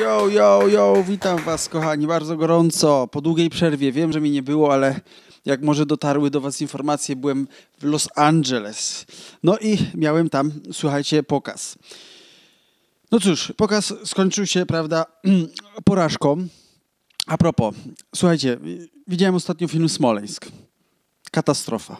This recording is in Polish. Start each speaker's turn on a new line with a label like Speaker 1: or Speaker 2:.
Speaker 1: Yo, yo, yo, witam was kochani bardzo gorąco. Po długiej przerwie, wiem, że mi nie było, ale jak może dotarły do was informacje, byłem w Los Angeles. No i miałem tam, słuchajcie, pokaz. No cóż, pokaz skończył się, prawda, porażką. A propos, słuchajcie, widziałem ostatnio film Smoleńsk. Katastrofa.